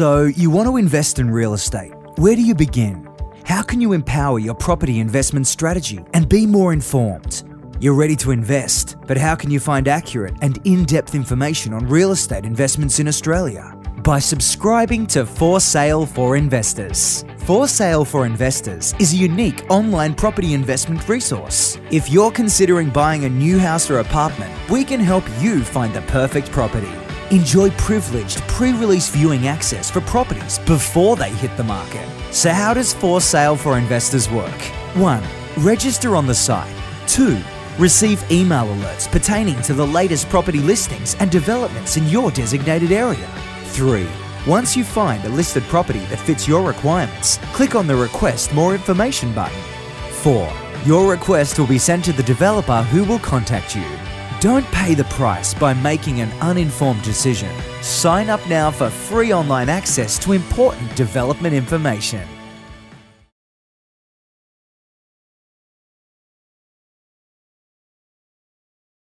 So, you want to invest in real estate. Where do you begin? How can you empower your property investment strategy and be more informed? You're ready to invest, but how can you find accurate and in depth information on real estate investments in Australia? By subscribing to For Sale for Investors. For Sale for Investors is a unique online property investment resource. If you're considering buying a new house or apartment, we can help you find the perfect property. Enjoy privileged pre release viewing access for properties before they hit the market. So, how does For Sale for Investors work? 1. Register on the site. 2. Receive email alerts pertaining to the latest property listings and developments in your designated area. 3. Once you find a listed property that fits your requirements, click on the Request More Information button. 4. Your request will be sent to the developer who will contact you. Don't pay the price by making an uninformed decision. Sign up now for free online access to important development information.